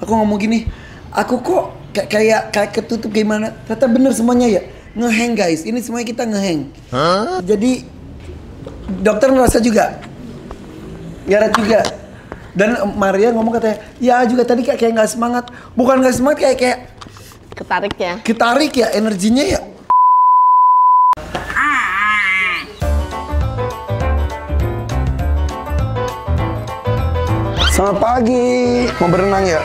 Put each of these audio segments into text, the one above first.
Aku ngomong gini, aku kok kayak kayak kayak ketutup gimana? Ternyata bener semuanya ya. Ngeheng guys, ini semuanya kita ngeheng. Jadi dokter ngerasa juga, Yarat juga. Dan Maria ngomong katanya, ya juga tadi kayak kayak nggak semangat. Bukan nggak semangat kayak kayak Ketarik ya. ketarik ya energinya ya. Selamat pagi, mau berenang ya?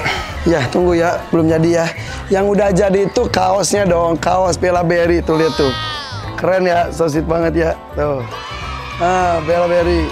Ya tunggu ya, belum jadi ya. Yang udah jadi itu kaosnya dong, kaos Bella Berry tuh lihat tuh. Keren ya, so sweet banget ya. Tuh. Ah, Bella Berry.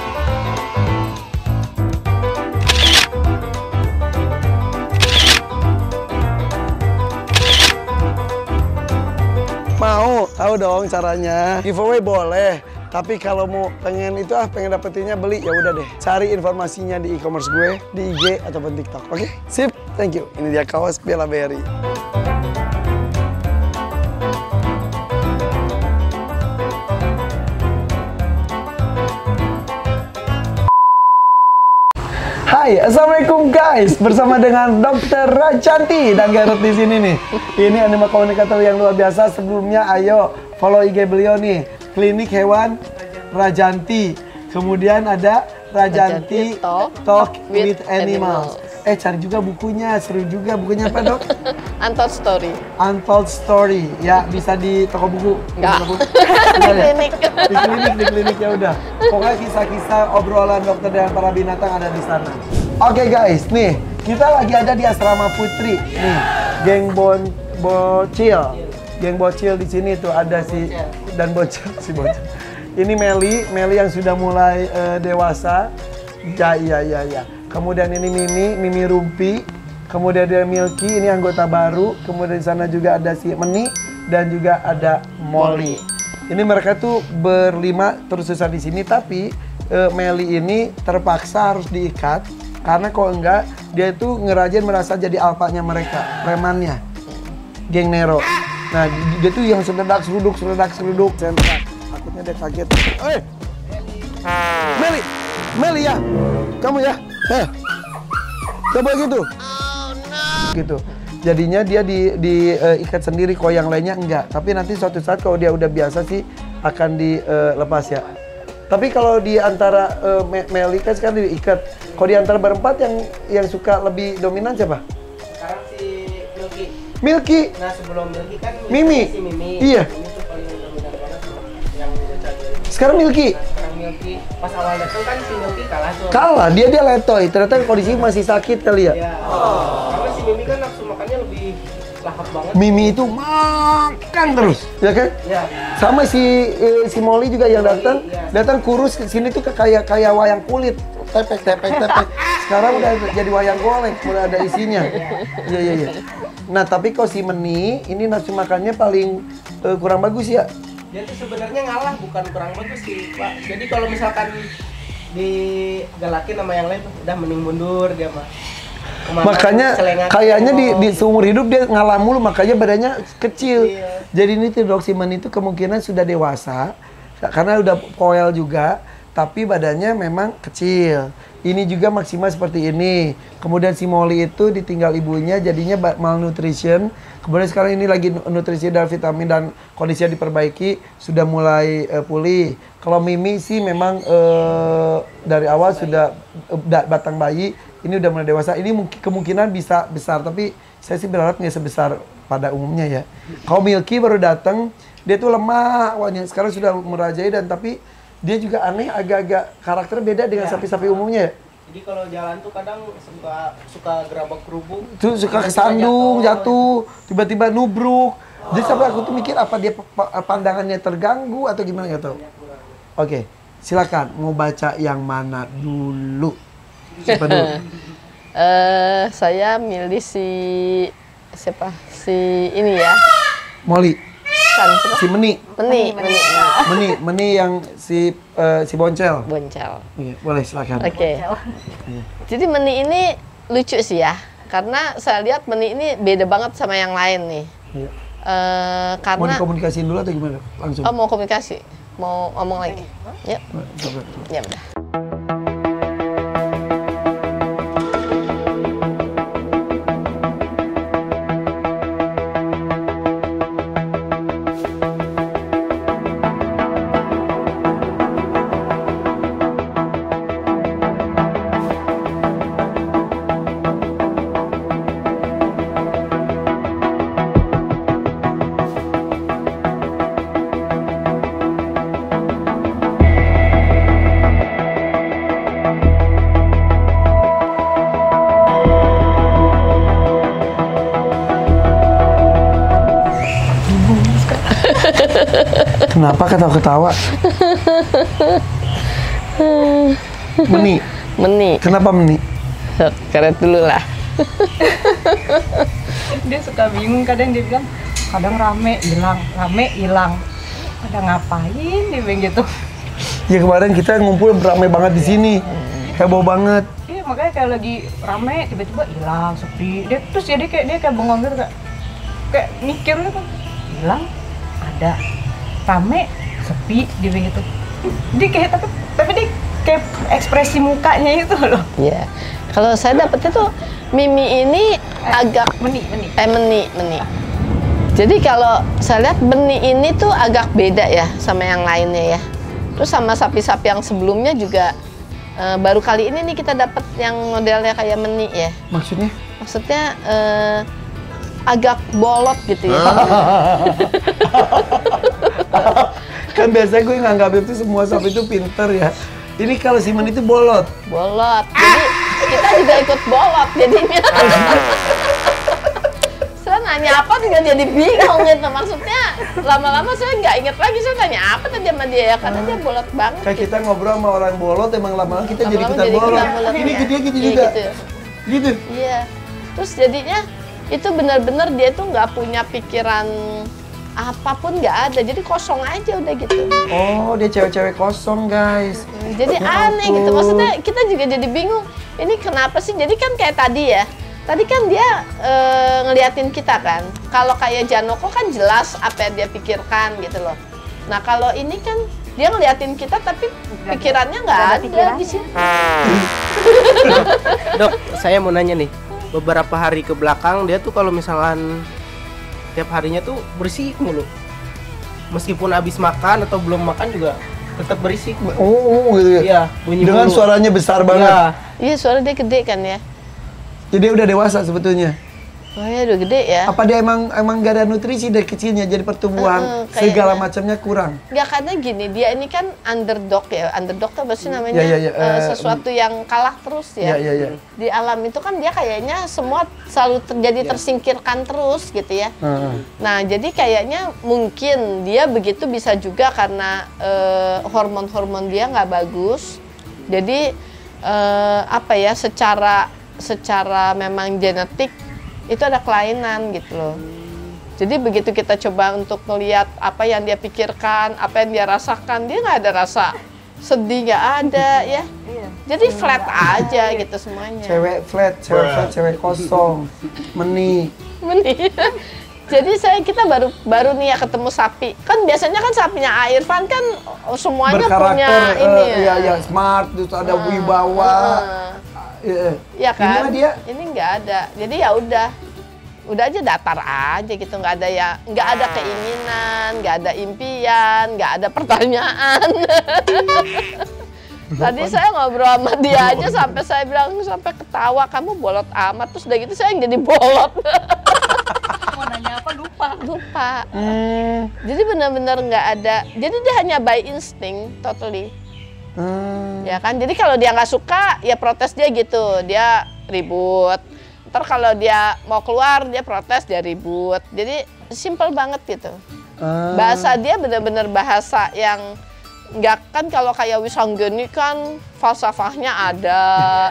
Mau, tahu dong caranya. Giveaway boleh, tapi kalau mau pengen itu ah pengen dapetinnya beli ya udah deh. Cari informasinya di e-commerce gue di IG ataupun TikTok. Oke? Sip. Thank you. Ini dia kaos Bella Berry. Hai, assalamualaikum guys. Bersama dengan Dokter Rajanti dan Gareth di sini nih. Ini animal komunikator yang luar biasa. Sebelumnya, ayo follow IG beliau nih. Klinik Hewan Rajanti. Kemudian ada Rajanti Rajanti Talk Talk with, with Animals. Animals. Eh cari juga bukunya, seru juga bukunya apa dok? Untold Story. Untold Story, ya bisa di toko buku. Enggak. Di ya? klinik. Di klinik, di klinik ya udah. Pokoknya kisah-kisah obrolan dokter dengan para binatang ada di sana. Oke guys, nih kita lagi ada di asrama Putri. Nih, geng bon bocil, geng bocil di sini tuh ada si dan bocil si bocil. Ini Meli, Meli yang sudah mulai eh, dewasa. Ya, iya, iya, iya. Kemudian ini Mimi, Mimi Rumpi. Kemudian ada Milky, ini anggota baru. Kemudian di sana juga ada si Meni dan juga ada Molly. Ini mereka tuh berlima terus susah di sini, tapi eh, Meli ini terpaksa harus diikat karena kalau enggak dia itu ngerajin merasa jadi alpanya mereka, premannya, geng Nero. Nah dia tuh yang seredak seruduk, seredak seruduk, sentrak. Takutnya dia kaget. Eh, Meli, Meli ya, kamu ya, eh, boleh gitu. Gitu. Jadinya dia di, diikat sendiri, kalau yang lainnya enggak. Tapi nanti suatu saat kalau dia udah biasa sih akan dilepas ya. Tapi kalau di antara eh, Me- Meli kan sekarang diikat. Kalau di antara berempat yang yang suka lebih dominan siapa? Milky nah sebelum Milky kan Mimi. si Mimi Iya. Mimi tuh paling dominan banget tuh yang bocah dulu Sekarang Milky. sekarang Milky pas awal datang kan si Milky kalah tuh Kalah, dia dia letoy. Ternyata kondisi masih sakit kali ya. ya karena si Mimi kan nafsu makannya lebih lahap banget Mimi itu makan terus, ya kan? ya Sama si eh, si Molly juga yang datang, Iya. datang kurus ke sini tuh kayak kayak wayang kulit, tepek tepek tepek. Sekarang udah jadi wayang golek, udah ada isinya. Iya iya iya. Nah tapi kok si Meni ini nafsu makannya paling eh, kurang bagus ya. dia tuh sebenarnya ngalah bukan kurang bagus sih pak jadi kalau misalkan digalakin sama yang lain udah mending mundur dia mah Ke mana Makanya kayaknya di, di seumur hidup dia ngalah mulu, makanya badannya kecil. Iya. Jadi ini Tiroximan itu kemungkinan sudah dewasa, karena udah poel juga, tapi badannya memang kecil. Ini juga maksimal seperti ini. Kemudian si Molly itu ditinggal ibunya, jadinya malnutrition. Kemudian sekarang ini lagi nu- nutrisi dan vitamin dan kondisinya diperbaiki, sudah mulai eh, pulih. Kalau Mimi sih memang eh, dari awal sudah eh, da- batang bayi, ini udah mulai dewasa. Ini mungkin kemungkinan bisa besar, tapi saya sih berharap nggak sebesar pada umumnya ya. Kalau Milky baru datang, dia tuh lemah awalnya. Sekarang sudah merajai dan tapi dia juga aneh, agak-agak karakter beda dengan sapi-sapi umumnya ya. jadi kalau jalan tuh kadang suka suka gerabak kerubung Tuh suka kesandung, jatuh, tiba-tiba nubruk. Jadi sampai aku tuh mikir apa dia pa- pandangannya terganggu atau gimana nggak tahu. Oke, silakan mau baca yang mana dulu. Siapa dulu? Eh, saya milih si siapa? Si ini ya. Molly, Kan siapa? si Meni, Meni, Meni. Meni, Meni yang si eh, si Boncel. Boncel. Iya, boleh silakan. Oke. Jadi Meni ini lucu sih ya. Karena saya lihat Meni ini beda banget sama yang lain nih. Iya. Eh, Mau karena dikomunikasiin dulu atau gimana? Langsung. oh mau komunikasi, mau ngomong lagi. Yuk, Coba. ya udah. Kenapa ketawa-ketawa? Meni. Meni. Kenapa meni? Keret dulu lah. dia suka bingung kadang dia bilang kadang rame hilang rame hilang ada ngapain dia bilang gitu Ya kemarin kita ngumpul ramai banget di sini. Heboh banget. iya makanya kayak lagi rame tiba-tiba hilang sepi dia terus jadi kayak dia kayak bengong gitu kayak kayak mikir gitu hilang ada rame sepi dia bilang gitu dia kayak tapi tapi dia kayak ekspresi mukanya itu loh Ya. Kalau saya dapetnya tuh Mimi ini agak meni meni eh meni meni. Jadi kalau saya lihat benih ini tuh agak beda ya sama yang lainnya ya. Terus sama sapi-sapi yang sebelumnya juga eh, baru kali ini nih kita dapat yang modelnya kayak meni ya. Maksudnya? Maksudnya eh, agak bolot gitu ya. kan biasanya gue nganggap itu semua sapi itu pinter ya. Ini kalau si meni itu bolot. bolot. Jadi kita juga ikut bolot jadinya. saya nanya apa juga jadi bingung gitu. Maksudnya lama-lama saya nggak inget lagi saya tanya apa tadi sama dia ya karena dia bolot banget. Kayak kita ngobrol sama orang bolot, emang lama-lama kita jadi ikutan jadi bolot. bolot, Ini ya. gitu gitu Iya, juga. gitu. Gitu. Iya. Terus jadinya itu benar-benar dia tuh nggak punya pikiran apa pun nggak ada. Jadi kosong aja udah gitu. Oh, dia cewek-cewek kosong, guys. Jadi Ya aneh gitu. ampun. Maksudnya kita juga jadi bingung. Ini kenapa sih? Jadi kan kayak tadi ya. Tadi kan dia eh, ngeliatin kita kan. Kalau kayak Janoko kan jelas apa yang dia pikirkan gitu loh. Nah kalau ini kan dia ngeliatin kita tapi pikirannya nggak nggak ada ada, pikirannya. di sini. Dok, saya mau nanya nih. Beberapa hari ke belakang dia tuh kalau misalkan tiap harinya tuh berisik mulu. Meskipun habis makan atau belum makan juga tetap berisik. Oh, oh, gitu ya. Iya, bunyi Dengan mulu. suaranya besar banget. Iya. Iya suara dia gede kan ya. Jadi dia udah dewasa sebetulnya. Oh ya udah gede ya. Apa dia emang emang gak ada nutrisi dari kecilnya, jadi pertumbuhan Heeh, kayaknya. segala macamnya kurang. Nggak karena gini, dia ini kan underdog ya. Underdog tuh apa sih namanya? Ya, ya, ya, Eh, eh, sesuatu yang kalah terus ya. iya, iya. Di alam itu kan dia kayaknya semua selalu terjadi tersingkirkan terus gitu ya. Heeh. Nah, jadi kayaknya mungkin dia begitu bisa juga karena eh, hormon-hormon dia nggak bagus. Jadi eh, apa ya? Secara secara memang genetik itu ada kelainan gitu loh. Jadi begitu kita coba untuk melihat apa yang dia pikirkan, apa yang dia rasakan, dia nggak ada rasa sedih nggak ada ya. Iya. Jadi flat aja gitu semuanya. Cewek flat, cewek flat, cewek kosong, meni. Benih. Jadi saya kita baru baru nih ya ketemu sapi. Kan biasanya kan sapinya Irfan kan semuanya punya berkarakter, ini eh, ya, ya smart, terus ada wibawa. Heeh. Iya. Iya Ini kan? mah dia? Ini nggak ada. Jadi ya udah. Udah aja datar aja gitu, nggak ada ya, nggak ada keinginan, nggak ada impian, nggak ada pertanyaan. Tadi saya ngobrol sama dia aja sampai saya bilang sampai ketawa kamu bolot amat. Terus udah gitu saya yang jadi bolot. Mau nanya apa lupa. Lupa. Hmm, jadi benar-benar nggak ada. Jadi dia hanya by instinct totally hmm. ya kan? Jadi kalau dia nggak suka ya protes dia gitu. Dia ribut. Ntar kalau dia mau keluar dia protes dia ribut. Jadi simple banget gitu. Ah. bahasa dia benar-benar bahasa yang nggak kan kalau kayak Wisanggeni kan falsafahnya ada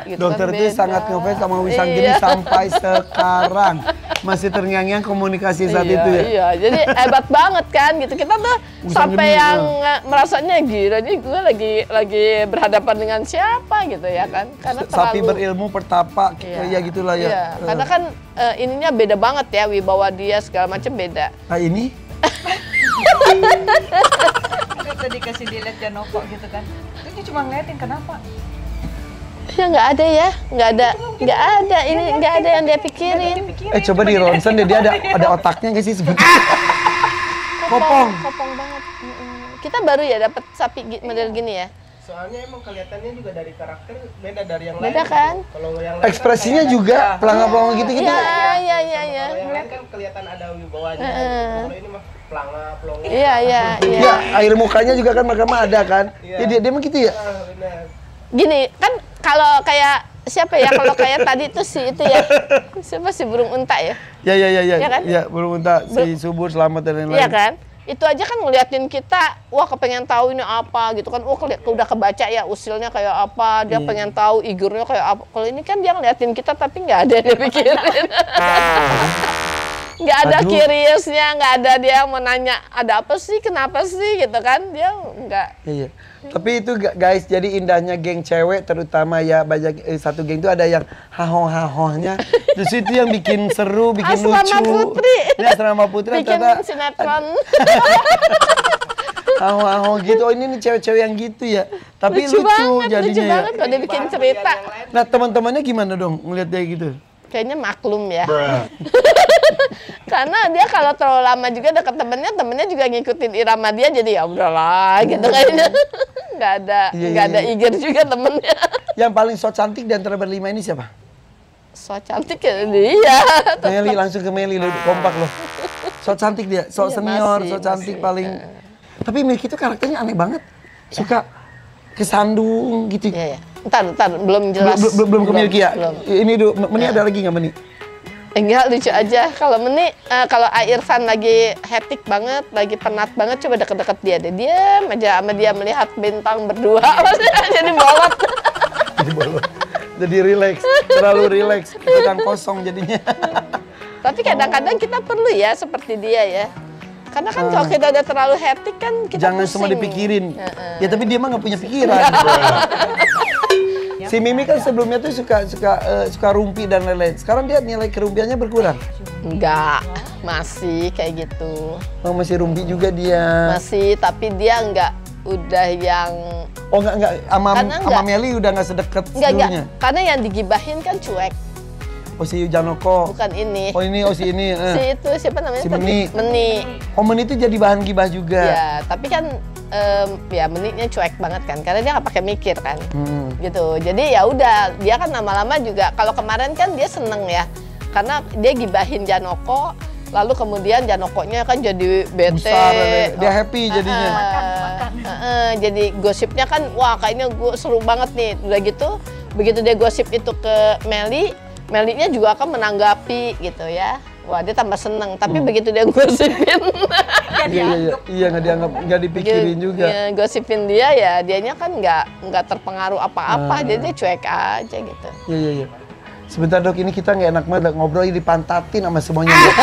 gitu Dokter kan itu sangat ngefans sama Wisanggeni Iya. sampai sekarang masih terngiang-ngiang komunikasi saat iya, itu ya. Iya, jadi hebat banget kan gitu. Kita tuh Bukan sampai yang ya. merasanya gila ini gue lagi lagi berhadapan dengan siapa gitu ya kan. Karena Sapi terlalu berilmu pertapa, ya gitulah ya. Iya, Eh. karena kan eh, ininya beda banget ya wibawa dia segala macam beda. Nah ini Terus tadi kasih dilihat Janoko gitu kan. Terus dia cuma ngeliatin kenapa. Ya nggak ada ya, nggak ada, nggak ada. Ini nggak ada yang dia pikirin. eh coba di ronsen deh. Dia ada ada otaknya nggak sih sebetulnya? Kopong. kopong. Banget. Kita baru ya dapat sapi model gini ya. Soalnya emang kelihatannya juga dari karakter beda dari yang Beda lain. kan? Kalau yang lain Ekspresinya kan juga pelangga-pelangga gitu-gitu. Iya, iya, iya, iya. Kalau yang lain kan kelihatan ada wibawanya. Heeh. Kalau ini mah pelanga, pelongo. Iya, iya, iya. Ya, air mukanya juga kan mereka mah ada kan. Iya. Ya, dia dia mah gitu ya. Ah, benar. Gini, kan kalau kayak siapa ya? Kalau kayak tadi tuh si itu ya. Siapa sih burung unta ya? Ya ya ya ya. Iya kan? Ya, belum unta si subur selamat dan lain-lain. Iya kan? Itu aja kan ngeliatin kita wah kepengen tahu ini apa gitu kan. Wah keli- udah kebaca ya usilnya kayak apa dia Iya. pengen tahu igurnya kayak apa. Kalau ini kan dia ngeliatin kita tapi nggak ada yang dipikirin nggak ada Aduh. curiousnya nggak ada dia mau nanya ada apa sih kenapa sih gitu kan dia nggak Iya. Tapi itu guys, jadi indahnya geng cewek terutama ya banyak eh, satu geng itu ada yang haho-hahohnya. Terus itu yang bikin seru, bikin Asrama lucu. Putri. Ini asrama putri bikin ternyata sinetron haho-haho gitu. Oh ini nih cewek-cewek yang gitu ya. Tapi lucu, lucu, banget jadinya lucu ya. banget kalau dia bikin cerita Nah teman-temannya gimana dong ngeliat dia gitu? Kayaknya maklum ya karena dia kalau terlalu lama juga deket temennya temennya juga ngikutin irama dia jadi ya udahlah gitu kayaknya nggak ada Iya, nggak iya, ada iya. igir juga temennya Yang paling so cantik antara berlima ini siapa? so cantik ya dia Meli langsung ke Meli lo kompak lo. So cantik dia, so Iya, senior, masih, so cantik masih. paling. Tapi Milky itu karakternya aneh banget. Suka kesandung gitu. Iya, ya. Ntar, ntar, belum Belum, jelas. belum, belum ke Milky ya? Belum. Ini dulu, Meni ada lagi nggak Meni? Enggak, lucu aja. Kalau Meni, eh, kalau Irfan lagi hektik banget, lagi penat banget, coba deket-deket dia deh. Diam aja sama dia melihat bintang berdua. Maksudnya jadi bolot. Jadi bolong. Jadi relax, terlalu relax, ikutan kosong jadinya. Tapi kadang-kadang kita perlu ya seperti dia ya. Karena kan kalau kita udah terlalu hektik kan kita Ah. Jangan semua pusing. dipikirin. Heeh. Ya tapi dia mah nggak punya pikiran. si Mimi kan sebelumnya tuh suka suka eh, suka rumpi dan lain-lain. Sekarang dia nilai kerumpiannya berkurang. Enggak, masih kayak gitu. Oh masih rumpi juga dia. Masih, tapi dia enggak udah yang Oh enggak enggak sama Karena sama enggak. Meli udah nggak sedekat enggak enggak. dulunya. Karena yang digibahin kan cuek, Oh si Janoko. bukan ini. Oh ini oh si ini. eh. Si itu siapa namanya? Si? Meni. Meni. Oh Meni itu jadi bahan gibah juga. Ya, tapi kan em, ya menitnya cuek banget kan, karena dia nggak pakai mikir kan. Hmm. gitu jadi ya udah dia kan lama-lama juga kalau kemarin kan dia seneng ya karena dia gibahin Janoko lalu kemudian Janokonya kan jadi bete Besar, dia happy jadinya. Eh, eh, eh, jadi gosipnya kan wah kayaknya gua seru banget nih udah gitu begitu dia gosip itu ke Meli Melinya juga akan menanggapi gitu ya wah dia tambah seneng tapi Hmm. begitu dia gosipin Iya iya iya. Iya nggak dianggap nggak dipikirin juga. Ya, gosipin dia ya, dianya kan nggak nggak terpengaruh apa-apa, Ah. jadi dia cuek aja gitu. Iya iya iya. Sebentar dok, ini kita nggak enak banget ngobrol dipantatin sama semuanya. Dok.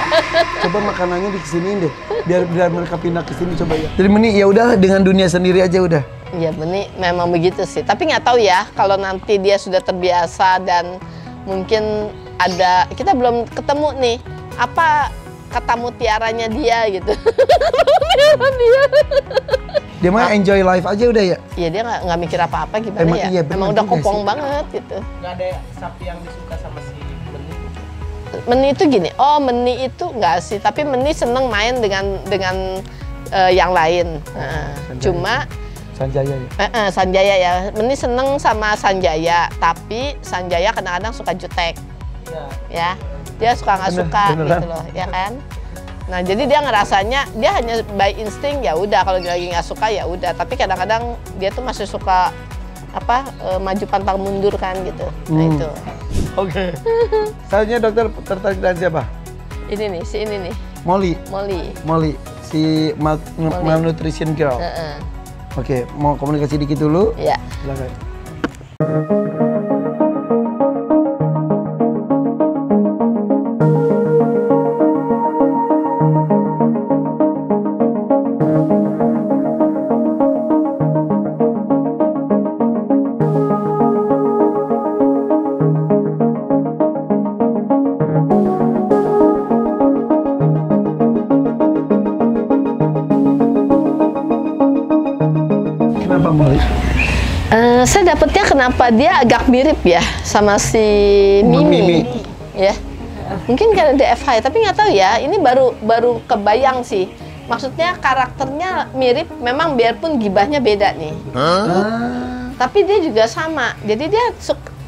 coba makanannya di sini deh, biar biar mereka pindah ke sini coba ya. Jadi meni ya udah dengan dunia sendiri aja udah. Ya benih memang begitu sih. Tapi nggak tahu ya kalau nanti dia sudah terbiasa dan mungkin ada kita belum ketemu nih apa kata mutiaranya dia gitu. Dia. Dia mah enjoy life aja udah ya. Iya dia nggak nggak mikir apa-apa gimana Emang ya. iya, Emang udah kopong sih. banget gitu. nggak ada sapi yang disuka sama si Meni Meni itu gini, oh Meni itu enggak sih, tapi Meni seneng main dengan dengan eh, yang lain. Nah, cuma Sanjaya ya. eh, eh, Sanjaya ya, Meni seneng sama Sanjaya, tapi Sanjaya kadang-kadang suka jutek, iya ya. Dia suka nggak suka beneran. gitu loh, ya kan? Nah jadi dia ngerasanya dia hanya by insting ya udah kalau dia lagi nggak suka ya udah, tapi kadang-kadang dia tuh masih suka apa eh, maju pantang mundur kan gitu. Nah Hmm. itu, Oke. Selanjutnya dokter tertarik dengan siapa? ini nih si ini nih Molly. Molly. Molly si mal Molly. malnutrition girl. Heeh. Oke, mau komunikasi dikit dulu. Ya. Silakan. Kenapa dia agak mirip ya sama si Mimi. Mimi, ya. Mungkin karena dia FH, ya, tapi nggak tahu ya. Ini baru baru kebayang sih. Maksudnya karakternya mirip, memang biarpun gibahnya beda nih. Ah, Tapi dia juga sama. Jadi dia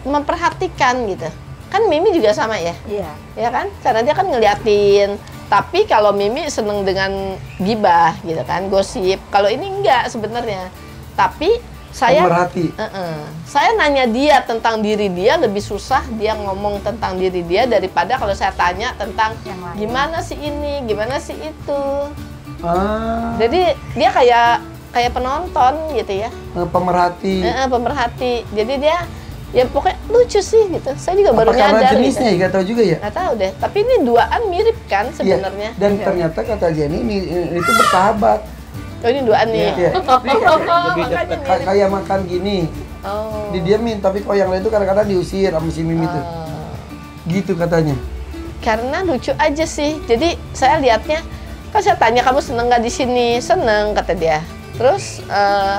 memperhatikan gitu. Kan Mimi juga sama ya, Iya. ya kan? Karena dia kan ngeliatin. Tapi kalau Mimi seneng dengan gibah gitu kan, gosip. Kalau ini enggak sebenarnya. Tapi saya pemerhati. Heeh. Saya nanya dia tentang diri dia lebih susah dia ngomong tentang diri dia daripada kalau saya tanya tentang gimana sih ini, gimana sih itu. Ah, Jadi dia kayak kayak penonton gitu ya. eh, pemerhati. Eh, eh, pemerhati. Jadi dia ya pokoknya lucu sih gitu. Saya juga baru Apa karena nyadar jenisnya gitu. ya? Gak tahu juga ya. Nggak tahu deh. Tapi ini duaan mirip kan Iya. sebenarnya. Dan ternyata kata Jenny ini, ini itu bersahabat. Oh ini duaan nih. Iya. Lebih Makanya dekat. Ka- mirip. kayak makan gini, Oh. didiamin. Tapi kalau yang lain itu kadang-kadang diusir sama si Mimi tuh. Oh. Gitu katanya. Karena lucu aja sih. Jadi saya lihatnya, kan saya tanya kamu seneng nggak di sini? Seneng kata dia. Terus eh,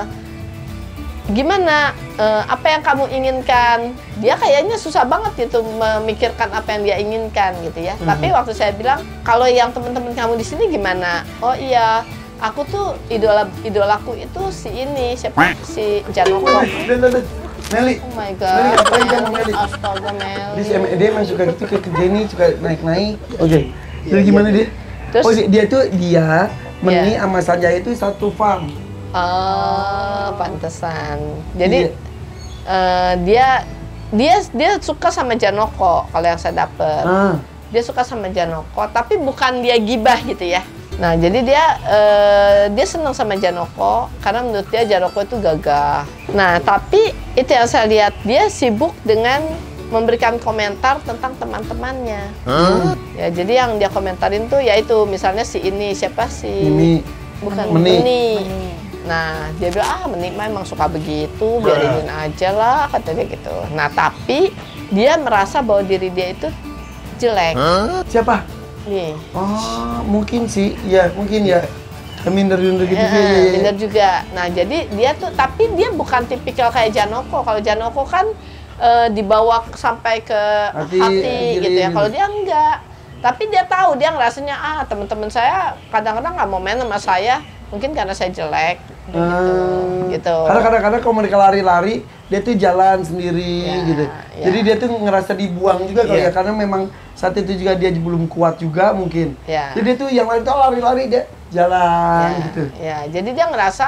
gimana? Eh, apa yang kamu inginkan? Dia kayaknya susah banget gitu memikirkan apa yang dia inginkan gitu ya. Tapi waktu saya bilang kalau yang teman-teman kamu di sini gimana? Oh iya, aku tuh idola idolaku itu si ini siapa? Si Janoko. Meli, Oh my Meli, god. ngapain kamu, Meli? Astaga dia, Meli. si- dia emang suka gitu ke ke Jenny, suka naik-naik. Oke. Terus Iya, gimana iya. dia? Terus? oh, dia, dia tuh dia, Meni Iya. sama Sanjaya itu satu farm. Oh, pantesan. Jadi Iya. eh, dia dia dia suka sama Janoko kalau yang saya dapet. Ah. Dia suka sama Janoko, tapi bukan dia gibah gitu ya. Nah, jadi dia eh, dia senang sama Janoko karena menurut dia Janoko itu gagah. Nah, tapi itu yang saya lihat dia sibuk dengan memberikan komentar tentang teman-temannya. Ya, jadi yang dia komentarin tuh yaitu misalnya si ini siapa si Mimi. bukan Meni. Meni. Nah, dia bilang, ah Meni mah emang suka begitu, biarin aja lah, kata dia gitu. Nah, tapi dia merasa bahwa diri dia itu jelek. Siapa? Nih, Oh, mungkin sih. Ya, mungkin ya. Minder-minder gitu. Eh, ya, ya, ya. bener juga. Nah, jadi dia tuh, tapi dia bukan tipikal kayak Janoko. Kalau Janoko kan eh, dibawa sampai ke Hati, hati, gitu ya. Kalau dia enggak. Tapi dia tahu, dia ngerasanya, ah teman-teman saya kadang-kadang nggak mau main sama saya. Mungkin karena saya jelek, gitu. Ah. gitu. Karena kadang-kadang kalau mereka lari-lari, dia tuh jalan sendiri Ya, gitu. ya. Jadi dia tuh ngerasa dibuang juga kali Iya. ya, karena memang saat itu juga dia belum kuat juga mungkin. Ya. Jadi dia tuh yang lain tuh lari-lari dia jalan ya, gitu. ya, jadi dia ngerasa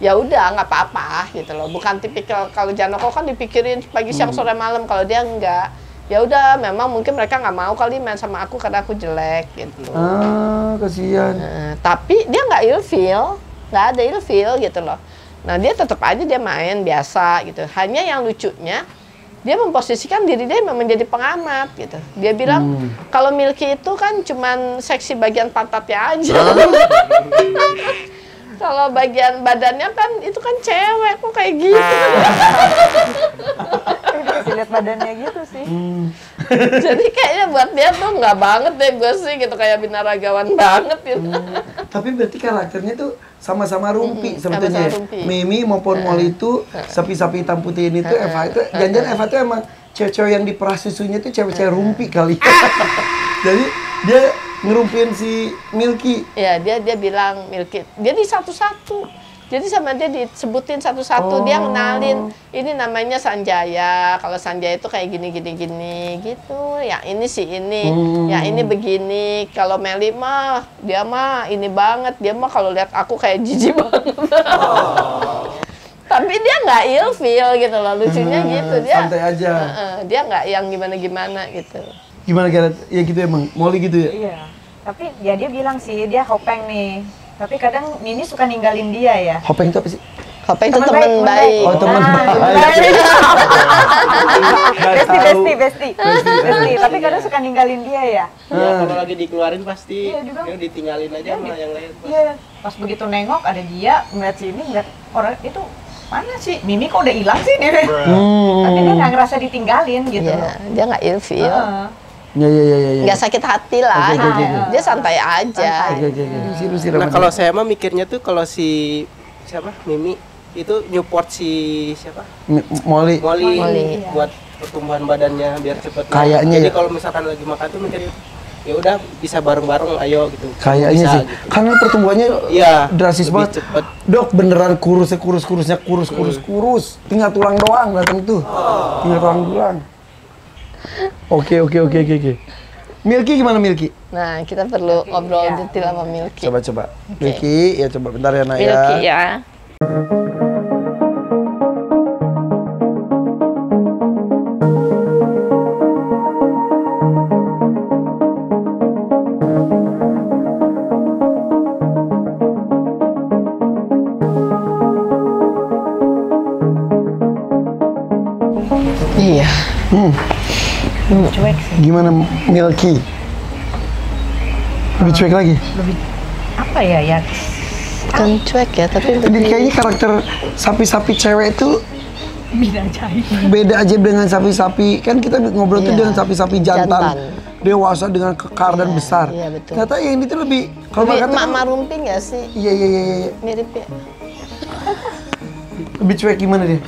ya udah nggak apa-apa gitu loh. Bukan tipikal kalau Janoko kan dipikirin pagi siang Hmm. sore malam. Kalau dia enggak, ya udah memang mungkin mereka nggak mau kali main sama aku karena aku jelek gitu. Ah, kasihan. Nah, tapi dia nggak ilfeel, nggak ada ilfeel gitu loh. Nah dia tetap aja dia main biasa gitu. Hanya yang lucunya dia memposisikan diri dia memang menjadi pengamat gitu. Dia bilang Hmm. kalau Milky itu kan cuman seksi bagian pantatnya aja. kalau bagian badannya kan itu kan cewek kok kayak gitu. Lihat badannya gitu sih. Hmm. Jadi kayaknya buat dia tuh nggak banget deh gue sih gitu kayak binaragawan banget gitu. Tapi berarti karakternya tuh sama-sama rumpi Mm-mm, sebetulnya. sama-sama rumpi. Mimi maupun Molly itu sapi-sapi hitam putih ini tuh Eva itu jangan Eva tuh emang cewek-cewek yang diperah susunya tuh cewek-cewek rumpi kali. Jadi dia ngerumpin si Milky. Ya, dia dia bilang Milky. Dia di satu-satu. Jadi sama dia disebutin satu-satu, dia Oh. kenalin ini namanya Sanjaya. Kalau Sanjaya itu kayak gini gini gini gitu. Yang ini sih ini, Hmm. yang ini begini. Kalau Meli mah dia mah ini banget. Dia mah kalau lihat aku kayak jijik banget. Tapi dia nggak ilfeel gitu loh, lucunya Hmm, gitu dia. santai aja. Heeh, dia nggak yang gimana-gimana gitu. Gimana Gareth? Ya gitu emang. Molly gitu ya? Iya. Tapi ya dia bilang sih dia hopeng nih. Tapi kadang Mimi suka ninggalin dia ya. Hopeng itu apa sih? Hopeng itu Teman baik, baik. Oh, teman Ah, baik. Besti, besti, besti, besti. Tapi kadang suka ninggalin dia ya. Ya, Ah. kalau lagi dikeluarin pasti Iya, juga. dia ditinggalin aja sama yang lain. Iya. Pas begitu nengok ada dia ngeliat sini ngeliat orang itu mana sih? Mimi kok udah hilang sih dia. Hmm. Tapi dia nggak ngerasa ditinggalin gitu Iya, loh. dia nggak ilfeel. Heeh. Ya ya ya ya. ya. nggak sakit hati lah. Oke, oke, oke. Dia santai aja. Oke oke oke. Siru siru. Nah kalau saya mah mikirnya tuh kalau si siapa Mimi itu Newport si siapa Molly. Molly, Molly. buat pertumbuhan badannya biar cepet. Kayaknya Jadi ya. kalau misalkan lagi makan tuh mikirnya ya udah bisa bareng-bareng ayo gitu. Kayaknya Bisa, sih. gitu. Karena pertumbuhannya Iya. drastis banget. cepet. Dok beneran kurusnya kurus kurusnya kurus kurus kurus. Tinggal tulang doang datang tuh. Tinggal tulang tulang. Oke oke oke oke oke. Milky gimana Milky? Nah, kita perlu okay, iya. obrol ya. detail sama Milky. Coba coba. Okay. Milky, ya coba bentar ya Naya. Milky ya. Iya. Hmm ya. cuek sih Gimana Milky? Lebih cuek lagi. lebih apa ya ya Kan cuek ya, tapi Jadi lebih kayaknya karakter sapi-sapi cewek itu beda jahit beda aja dengan sapi-sapi kan kita ngobrol tuh Iya. dengan sapi-sapi jantan, Jantan. dewasa dengan kekar dan Iya, besar. iya, betul. Ternyata yang ini tuh lebih kalau lebih mak marumpi nggak sih? Iya iya iya iya. Mirip ya. Lebih cuek gimana dia?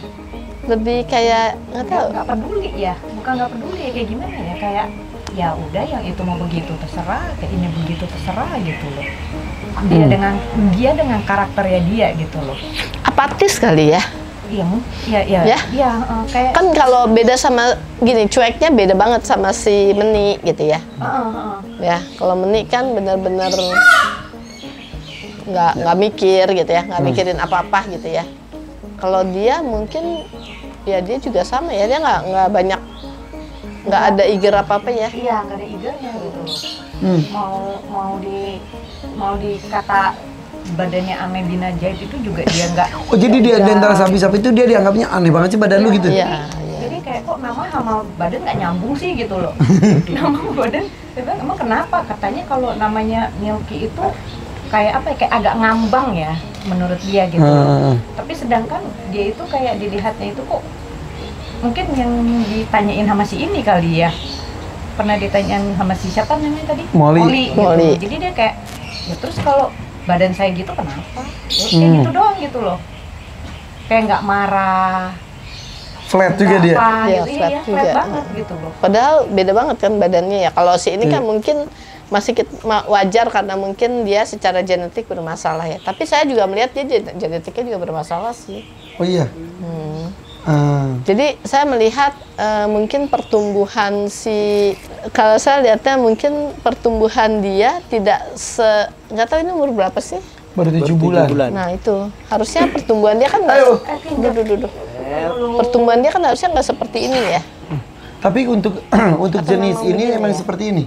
Lebih kayak nggak nggak tahu. nggak peduli ya bukan nggak peduli ya kayak gimana ya kayak ya udah yang itu mau begitu terserah kayak ini begitu terserah gitu loh dia Hmm. dengan dia dengan karakternya dia gitu loh Apatis kali ya. iya mu- ya ya Ya? eh, kayak Kan kalau beda sama gini, cueknya beda banget sama si Meni gitu ya. eh, eh, eh. Ya, kalau Meni kan benar-benar nggak nggak mikir gitu ya, nggak mikirin apa-apa gitu ya. Kalau dia mungkin ya dia juga sama ya, dia nggak nggak banyak nggak ada iger apa-apa ya. iya nggak ada iganya gitu Hmm. mau mau di mau dikata badannya Amebina Jahit itu juga dia nggak Oh jadi dia di antara sapi-sapi itu dia dianggapnya aneh banget sih badan lu gitu. Iya, iya. jadi kayak kok nama sama badan nggak nyambung sih gitu loh nama badan emang kenapa katanya kalau namanya Milky itu kayak apa ya kayak agak ngambang ya menurut dia gitu. Hmm. tapi sedangkan dia itu kayak dilihatnya itu kok mungkin yang ditanyain sama si ini kali ya pernah ditanyain sama si siapa namanya tadi Molly. gitu. Molly. jadi dia kayak ya terus kalau badan saya gitu kenapa ya, kayak Hmm. gitu doang gitu loh kayak nggak marah Flat juga dia. apa, Iya, gitu. flat iya, juga. flat banget gitu loh Padahal beda banget kan badannya ya. Kalau si ini kan Iya. mungkin masih kit- ma- wajar karena mungkin dia secara genetik bermasalah ya. Tapi saya juga melihat dia gen- genetiknya juga bermasalah sih. Oh iya. Hmm. Ah. Jadi saya melihat eh, mungkin pertumbuhan si kalau saya lihatnya mungkin pertumbuhan dia tidak se nggak tahu ini umur berapa sih? baru tujuh bulan. bulan. Nah itu harusnya pertumbuhan dia kan nggak- Ayo. Duh, duh, duh, duh. Pertumbuhan dia kan harusnya nggak seperti ini ya. Tapi untuk untuk Atau jenis memang ini begini emang ya? seperti ini.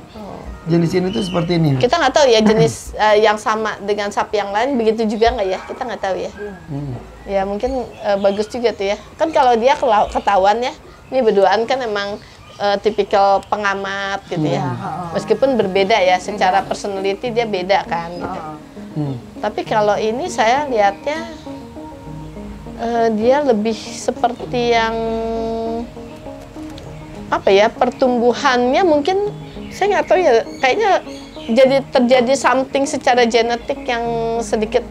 Jenis ini tuh seperti ini. Kita nggak tahu ya jenis eh, yang sama dengan sapi yang lain begitu juga nggak ya? Kita nggak tahu ya. Hmm. Ya mungkin eh, bagus juga tuh ya. Kan kalau dia ketahuan ya, ini berduaan kan emang eh, tipikal pengamat gitu ya. Meskipun berbeda ya, secara personality dia beda kan gitu. Hmm. Tapi kalau ini saya lihatnya eh, dia lebih seperti yang apa ya pertumbuhannya mungkin saya nggak tahu ya kayaknya jadi terjadi something secara genetik yang sedikit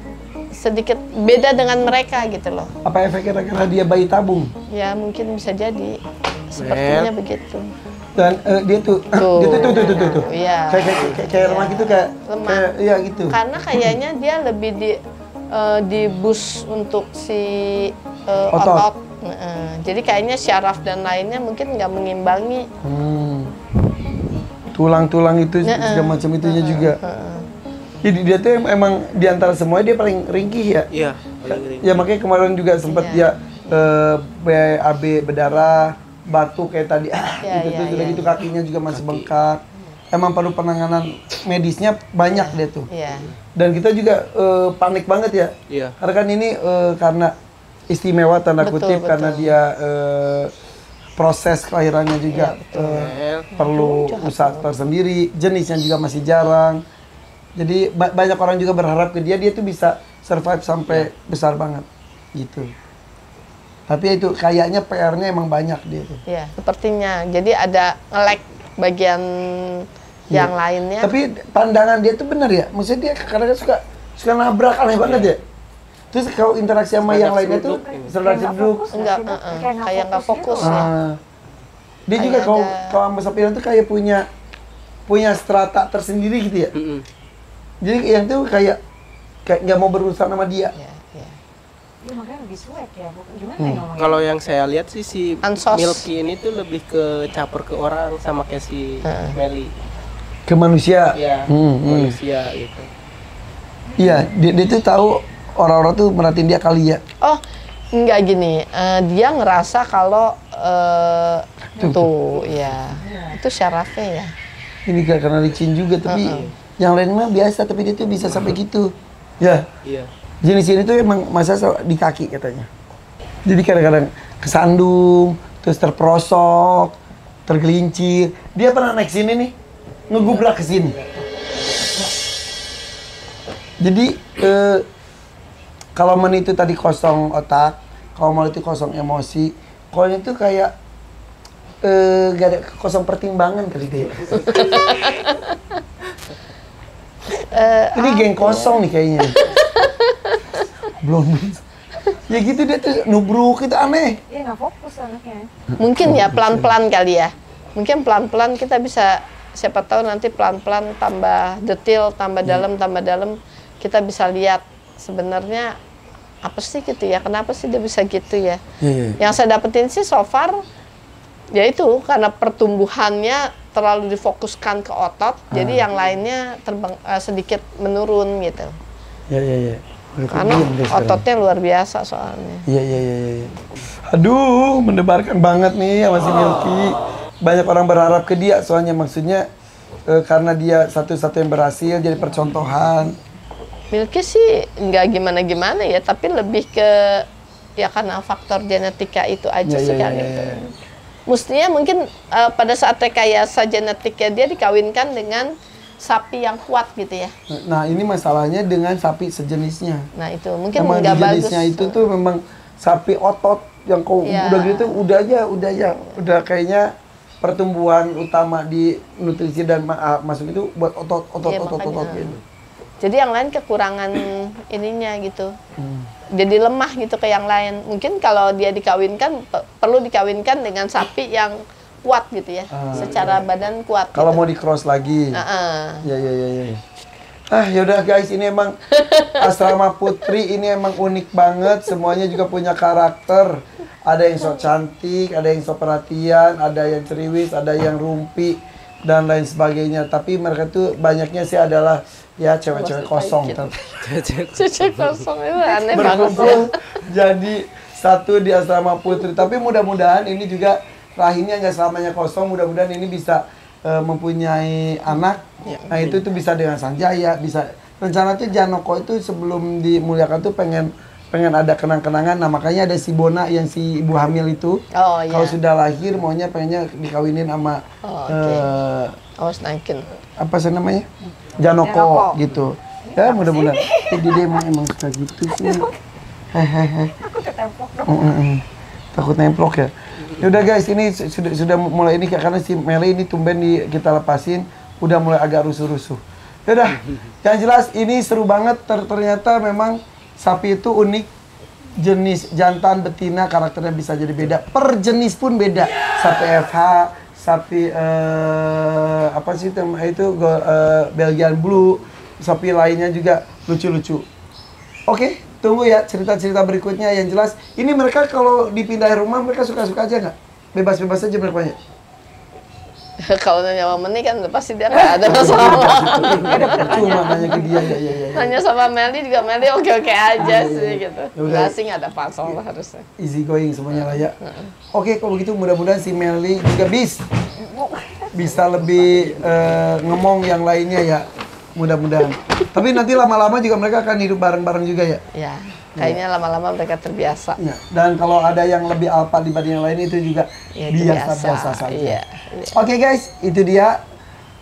sedikit beda dengan mereka gitu loh Apa efeknya karena dia bayi tabung? ya mungkin bisa jadi sepertinya begitu Dan eh, dia tuh, Tuh. dia tuh tuh tuh tuh tuh. tuh. Iya. Kayak kayak kayak, kayak lemah gitu kayak Lemah. kayak iya gitu. karena kayaknya dia lebih di eh, di boost untuk si eh, Otot. otot, Heeh. jadi kayaknya syaraf dan lainnya mungkin nggak mengimbangi Hmm. Tulang-tulang itu segala macam itunya juga. Jadi dia tuh em- emang di antara semuanya dia paling ringkih ya. Iya, paling ring. Ya makanya kemarin juga sempat Iya. dia eh, BAB berdarah, batuk kayak tadi ah Iya, gitu iya, tuh udah iya, gitu iya. kakinya juga masih bengkak. Emang perlu penanganan medisnya banyak dia tuh. Iya. Dan kita juga eh, panik banget ya. Iya. Karena kan ini eh, karena istimewa tanda Betul, kutip betul. karena dia eh, proses kelahirannya juga Iya, eh, perlu usaha tersendiri, jenisnya juga masih jarang. Jadi ba- banyak orang juga berharap ke dia dia tuh bisa survive sampai besar banget gitu. Tapi itu kayaknya PR-nya emang banyak dia tuh. Iya, sepertinya. Jadi ada nge-lag bagian yang lainnya. Iya. Tapi pandangan dia tuh bener ya. Maksudnya dia kadang suka suka nabrak aneh banget ya. Terus kalau interaksi sama yang lainnya tuh serdak ceduk. enggak, heeh, kayak nggak fokus ya. Ah. Dia Kayak juga kalau kalau sama sapiran tuh kayak punya punya strata tersendiri gitu ya. Mm-mm. Jadi yang tuh kayak kayak nggak mau berurusan sama dia. Iya, iya. Dia makanya lebih cuek ya gimana Hmm. ya Kalau yang saya lihat sih si Ansos. Milky ini tuh lebih ke caper ke orang sama kayak si Heeh. Meli. Ke manusia. Iya, Hmm, hmm. manusia gitu. Iya, dia, dia tuh tahu orang-orang tuh merhatiin dia kali ya. Oh, enggak gini. eh, dia ngerasa kalau eh, Tuh, tuh, ya. Itu syarafnya ya. Ini gak karena licin juga tapi yang lain mah biasa tapi dia tuh bisa sampai gitu. Ya, Iya. jenis ini tuh emang masa di kaki katanya. Jadi kadang-kadang kesandung, terus terperosok, tergelincir. Dia pernah naik sini nih, ngegubrak ke sini. Jadi eh, kalau men itu tadi kosong otak, kalau mal itu kosong emosi, kalau itu kayak eh gak ada kosong pertimbangan kali dia. Ini geng kosong nih kayaknya. Belum. ya gitu dia tuh nubruk itu aneh. Iya nggak fokus anaknya. Mungkin ya pelan-pelan kali ya. Mungkin pelan-pelan kita bisa siapa tahu nanti pelan-pelan tambah detail, tambah dalam, tambah dalam kita bisa lihat sebenarnya apa sih gitu ya. Kenapa sih dia bisa gitu ya? Iya, iya. Yang saya dapetin sih so far ya itu karena pertumbuhannya terlalu difokuskan ke otot, jadi yang lainnya terbang eh, sedikit menurun gitu. Ya ya ya. Udah Karena ototnya luar biasa soalnya. Iya iya iya iya. Aduh, mendebarkan banget nih sama si Milky. Banyak orang berharap ke dia soalnya maksudnya eh, karena dia satu-satu yang berhasil jadi percontohan. Milky sih nggak gimana-gimana ya, tapi lebih ke ya karena faktor genetika itu aja Iya, sih iya, kan iya, gitu. iya. Mestinya mungkin eh, pada saat rekayasa genetiknya dia dikawinkan dengan sapi yang kuat gitu ya. Nah, ini masalahnya dengan sapi sejenisnya. Nah itu mungkin Emang nggak bagus. jenisnya itu tuh memang sapi otot yang kau Iya. udah gitu udah aja udah aja udah kayaknya pertumbuhan utama di nutrisi dan ma- ah, masuk itu buat otot otot Iya, otot makanya. otot gitu. Jadi yang lain kekurangan ininya gitu. Hmm. Jadi lemah gitu ke yang lain. Mungkin kalau dia dikawinkan pe- perlu dikawinkan dengan sapi yang kuat gitu ya. Ah, secara badan kuat. Kalau gitu. mau di cross lagi. Heeh. Ya ya ya ya. Ah yaudah guys ini emang asrama putri ini emang unik banget semuanya juga punya karakter ada yang sok cantik ada yang sok perhatian ada yang ceriwis ada yang rumpi dan lain sebagainya tapi mereka tuh banyaknya sih adalah ya cewek-cewek kosong Cucu kosong itu aneh banget. ya. berkumpul jadi satu di asrama putri tapi mudah-mudahan ini juga rahimnya nggak selamanya kosong mudah-mudahan ini bisa eh, mempunyai anak nah itu tuh bisa dengan Sanjaya bisa rencana tuh Janoko itu sebelum dimuliakan tuh pengen pengen ada kenang-kenangan nah makanya ada si Bona yang si ibu hamil itu Oh iya. kalau sudah lahir maunya pengennya dikawinin sama Oh, oke. eh, Awas naikin. apa sih namanya? Janoko, Janoko. gitu. Ya mudah-mudahan. jadi dia emang emang suka gitu sih. Hehehe Aku ketempok dong. Mm, mm, mm. takut nemplok ya? Yaudah guys ini su- sudah sudah mulai ini karena si Meli ini tumben di kita lepasin udah mulai agak rusuh-rusuh. Yaudah yang jelas ini seru banget. Ter- ternyata memang sapi itu unik. Jenis jantan betina karakternya bisa jadi beda. Per jenis pun beda. Sapi FH sapi eh, apa sih itu eh, Belgian Blue sapi lainnya juga lucu-lucu Oke, tunggu ya cerita-cerita berikutnya yang jelas. Ini mereka kalau dipindah rumah mereka suka-suka aja nggak? Bebas-bebas aja mereka kalau nanya sama Meni kan pasti dia nggak ada masalah. Cuma nanya ke dia ya ya ya. ya. Nanya sama Meli juga Meli oke-oke aja sih gitu. Ya udah. Nggak sih nggak ada masalah harusnya. Easy going semuanya lah ya. Oke, kalau begitu mudah-mudahan si Meli juga bis bisa lebih eh, ngemong yang lainnya ya. Mudah-mudahan. Tapi nanti lama-lama juga mereka akan hidup bareng-bareng juga ya. Ya, kayaknya lama-lama mereka terbiasa. Ya. Dan kalau ada yang lebih alfa dibanding yang lain itu juga Ya, biasa-biasa saja. Iya. iya. Oke guys, itu dia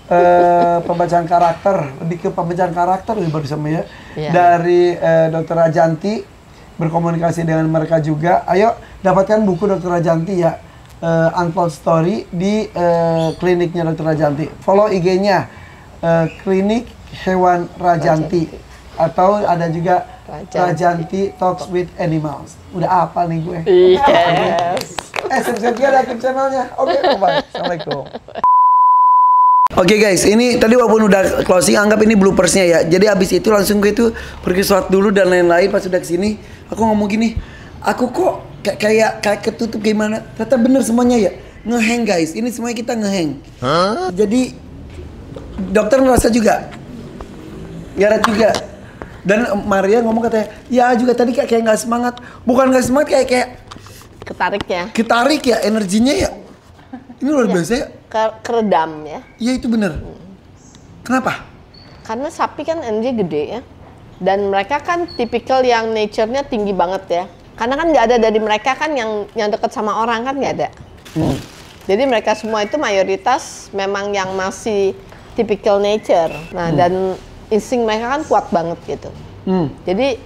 eh, pembacaan karakter, lebih ke pembacaan karakter ya baru sama ya. Iya. Dari eh, Dokter Rajanti berkomunikasi dengan mereka juga. Ayo dapatkan buku Dokter Rajanti ya. eh, Untold Story di eh, kliniknya Dokter Rajanti. Follow IG-nya eh, klinik hewan Rajanti. atau ada juga Rajanti. Rajanti Talks with Animals. Udah apa nih gue? Yes. Eh, subscribe juga ada YouTube channelnya. Oke, bye. Assalamualaikum. Oke guys, ini tadi walaupun udah closing, anggap ini bloopersnya ya. Jadi abis itu langsung gue tuh pergi sholat dulu dan lain-lain. Pas udah ke sini, aku ngomong gini, aku kok kayak kayak kayak ketutup gimana? Ternyata bener semuanya ya. Ngeheng guys, ini semuanya kita ngeheng. Jadi dokter ngerasa juga, Yarat juga. Dan Maria ngomong katanya, ya juga tadi kayak kayak nggak semangat. Bukan nggak semangat kayak kayak Ketariknya. ketarik ya energinya ya. Ini luar biasa ya. Ke- keredam ya. Iya itu bener. Kenapa? Karena sapi kan energi gede ya. Dan mereka kan tipikal yang nature-nya tinggi banget ya. Karena kan nggak ada dari mereka kan yang yang deket sama orang kan nggak ada. Jadi mereka semua itu mayoritas memang yang masih typical nature. Nah, dan insting mereka kan kuat banget gitu. Hmm. Jadi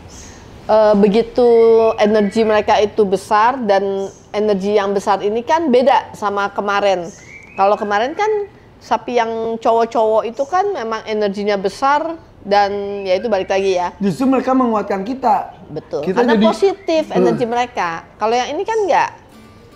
eh, begitu energi mereka itu besar dan energi yang besar ini kan beda sama kemarin. Kalau kemarin kan sapi yang cowok-cowok itu kan memang energinya besar dan ya itu balik lagi ya. Justru mereka menguatkan kita. Betul. Kita Karena jadi- positif Hmm. energi mereka. Kalau yang ini kan enggak.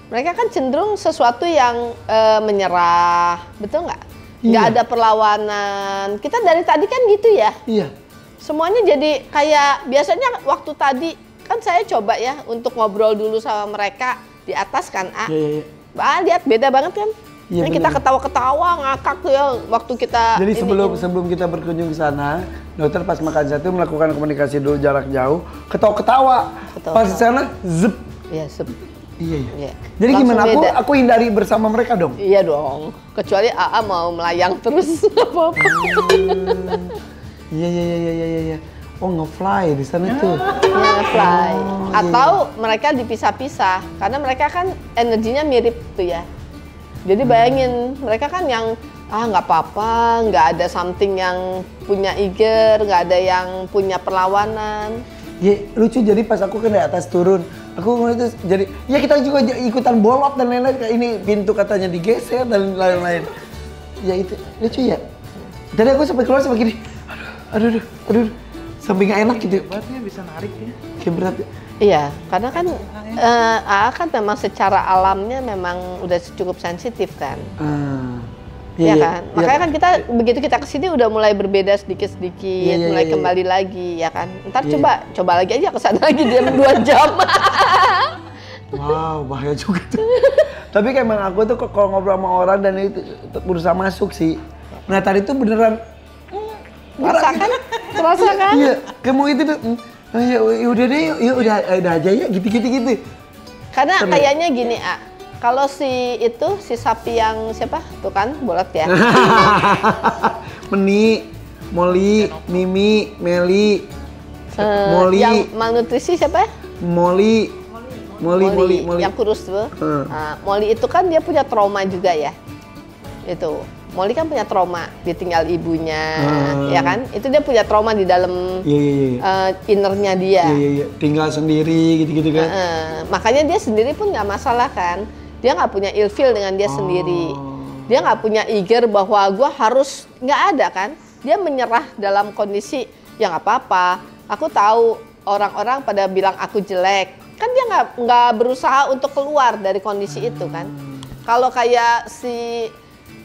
Mereka kan cenderung sesuatu yang eh, menyerah, betul nggak? Nggak Iya. ada perlawanan. Kita dari tadi kan gitu ya. Iya. Semuanya jadi kayak biasanya waktu tadi kan saya coba ya untuk ngobrol dulu sama mereka di atas kan, ah. Iya, iya, iya. Ah, lihat beda banget kan? Iya, Ini kita ketawa-ketawa ngakak tuh ya waktu kita Jadi ini- sebelum ini. sebelum kita berkunjung ke sana, dokter pas makan satu melakukan komunikasi dulu jarak jauh, ketawa-ketawa. Pas di sana, zep. Iya, sep- Iya, iya. iya. Jadi Langsung gimana aku beda. aku hindari bersama mereka dong. Iya dong. Kecuali AA mau melayang terus apa-apa. Iya, iya, iya, iya, iya, iya. Oh, nge-fly di sana tuh. Ya, fly. Oh, iya. Atau mereka dipisah-pisah karena mereka kan energinya mirip tuh ya. Jadi Hmm. bayangin mereka kan yang ah nggak apa-apa, nggak ada something yang punya iger, nggak ada yang punya perlawanan. Ya, lucu jadi pas aku dari atas turun, aku ngeliat itu jadi ya kita juga ikutan bolot dan lain-lain kayak ini pintu katanya digeser dan lain-lain. Ya itu lucu ya. Jadi aku sampai keluar sampai gini, aduh, aduh, aduh, aduh. sampai nggak enak gitu. Berarti bisa narik ya. Kayak berat. Iya, karena kan eh, AA kan memang secara alamnya memang udah cukup sensitif kan. Ah, Iya kan? iya. Makanya kan kita begitu kita ke sini udah mulai berbeda sedikit-sedikit, Iya, iya, mulai iya, iya. kembali lagi ya kan. Ntar Iya. coba coba lagi aja ke sana lagi diam dua jam. Wow, bahaya juga tuh. Tapi kayak emang aku tuh kalau ngobrol sama orang dan itu berusaha masuk sih. Nah tadi tuh beneran Terasa kan? Terasa kan? Iya, kayak mau itu tuh. mm, oh, ya, ya udah deh, ya udah, udah aja ya, gitu-gitu gitu. Karena kayaknya gini, A. Kalau si itu si sapi yang siapa? Tuh kan bolot ya. Meni, Molly, Mimi, Meli, Eh, Molly. Yang malnutrisi siapa? Molly, Molly, Molly, Molly. Yang kurus tuh. Hmm. Nah, Molly itu kan dia punya trauma juga ya. Itu. Molly kan punya trauma, ditinggal ibunya, Hmm. ya kan? Itu dia punya trauma di dalam Iya, iya, iya. eh, innernya dia. Iya, iya, iya. Tinggal sendiri gitu-gitu kan. Heeh. makanya dia sendiri pun nggak masalah kan. Dia nggak punya ilfeel dengan dia sendiri. Oh. Dia nggak punya eager bahwa gua harus nggak ada kan. Dia menyerah dalam kondisi ya nggak apa-apa. Aku tahu orang-orang pada bilang aku jelek. Kan dia nggak nggak berusaha untuk keluar dari kondisi itu kan. Kalau kayak si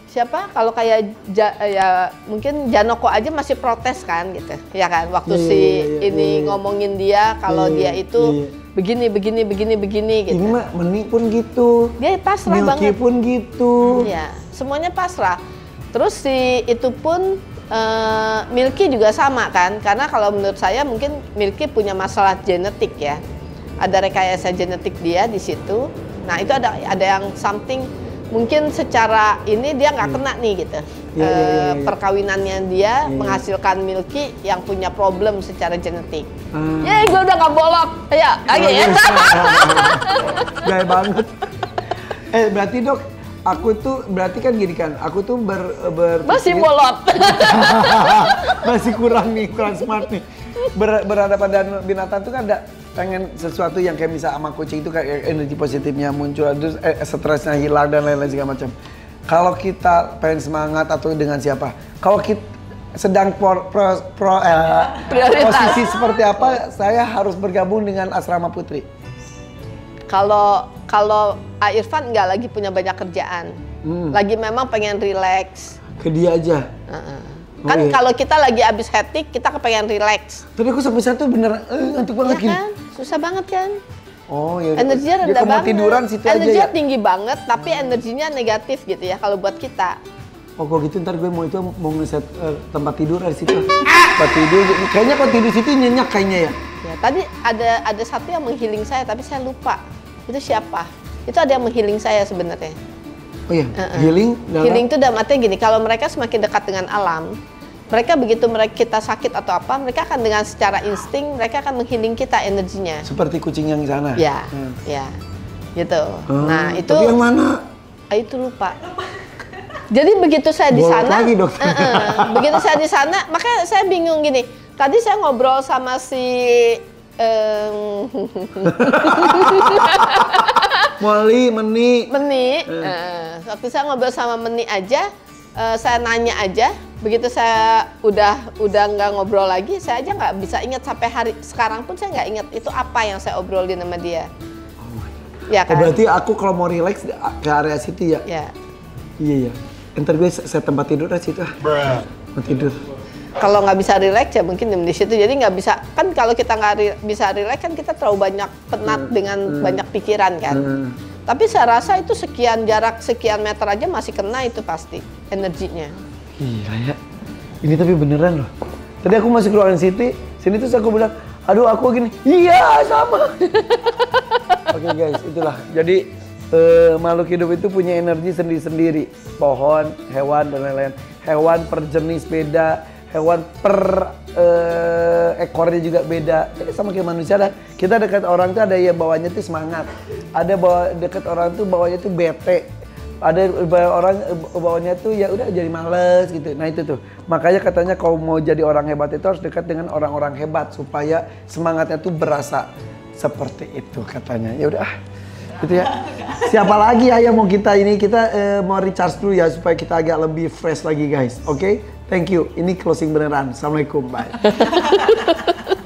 siapa kalau kayak Ja- ya mungkin Janoko aja masih protes kan gitu ya kan waktu Iya, si iya, iya, iya, ini iya. ngomongin dia kalau Iya, dia itu iya. begini begini begini begini Ini gitu mah Meni pun gitu. dia pasrah Milky banget pun gitu. Iya, semuanya pasrah. Terus si itu pun eh, Milky juga sama kan? Karena kalau menurut saya mungkin Milky punya masalah genetik ya. Ada rekayasa genetik dia di situ. Nah itu ada ada yang something mungkin secara ini dia nggak kena nih gitu. Iya, iya, iya, Eh, iya. Perkawinannya dia Iya. menghasilkan Milky yang punya problem secara genetik. Ah. Yeay, gue udah nggak bolot. Ayo, lagi ya. Gaya banget. Eh berarti dok, aku tuh berarti kan gini kan, aku tuh ber, ber Masih bolot. masih kurang nih, kurang smart nih. Ber, berhadapan dengan binatang tuh kan ada pengen sesuatu yang kayak misal sama kucing itu kayak energi positifnya muncul, terus eh, stresnya hilang dan lain-lain segala macam. Kalau kita pengen semangat atau dengan siapa? Kalau kita sedang pro, pro, pro- eh, Prioritas. posisi seperti apa, saya harus bergabung dengan asrama putri. Kalau kalau A Irfan nggak lagi punya banyak kerjaan, Hmm. lagi memang pengen relax. Ke dia aja. Heeh. Oh, Kan iya. kalau kita lagi habis hectic, kita kepengen relax, Tapi aku sampai satu bener eh, ngantuk ya banget gini. kan? Susah banget kan? Oh ya. Energinya Dia rendah banget. tiduran situ aja Energinya ya. tinggi banget, tapi energinya negatif gitu ya kalau buat kita. Oh kalau gitu ntar gue mau itu mau ngeset eh, tempat tidur di situ. Tempat tidur. Kayaknya kalau tidur situ nyenyak kayaknya ya. Ya, tadi ada ada satu yang menghealing saya, tapi saya lupa. Itu siapa? Itu ada yang menghealing saya sebenarnya. Oh iya. Heeh. Healing. dalam- Healing itu dalam artinya gini, kalau mereka semakin dekat dengan alam, mereka begitu mereka kita sakit atau apa, mereka akan dengan secara insting mereka akan menghealing kita energinya. Seperti kucing yang di sana. Ya, Hmm. ya, gitu. Hmm, Nah itu Tapi yang mana? Ah, itu lupa. Jadi begitu saya di sana, lagi, dokter. eh, eh, begitu saya di sana, makanya saya bingung gini. Tadi saya ngobrol sama si em, Molly, Meni. Meni, eh, waktu saya ngobrol sama Meni aja, eh, saya nanya aja, begitu saya udah udah nggak ngobrol lagi, saya aja nggak bisa ingat sampai hari sekarang pun saya nggak ingat itu apa yang saya obrolin sama dia. Ya Oh, kan? berarti aku kalau mau relax ke area situ ya? Ya. Iya, iya. Ntar gue saya tempat tidur di situ ah. Mau tidur. Kalau nggak bisa relax ya mungkin di situ. Jadi nggak bisa kan kalau kita nggak ri- bisa relax kan kita terlalu banyak penat dengan banyak pikiran kan. Hmm. Tapi saya rasa itu sekian jarak sekian meter aja masih kena itu pasti energinya. Gila ya. Ini tapi beneran loh. Tadi aku masuk ruangan Siti, sini terus aku bilang, aduh aku gini, iya sama. Oke guys, itulah. Jadi eh, makhluk hidup itu punya energi sendiri-sendiri. Pohon, hewan, dan lain-lain. Hewan per jenis beda, hewan per eh, ekornya juga beda. Jadi sama kayak manusia dah. Kita dekat orang tuh ada yang bawahnya tuh semangat. Ada bawa dekat orang tuh bawahnya tuh bete ada orang bawahnya tuh ya udah jadi males gitu. Nah itu tuh. Makanya katanya kalau mau jadi orang hebat itu harus dekat dengan orang-orang hebat supaya semangatnya tuh berasa seperti itu katanya. Ya udah. ah, Gitu ya. Siapa lagi ya yang mau kita ini kita eh, mau recharge dulu ya supaya kita agak lebih fresh lagi guys. Oke? Thank you. Ini closing beneran. Assalamualaikum. Bye.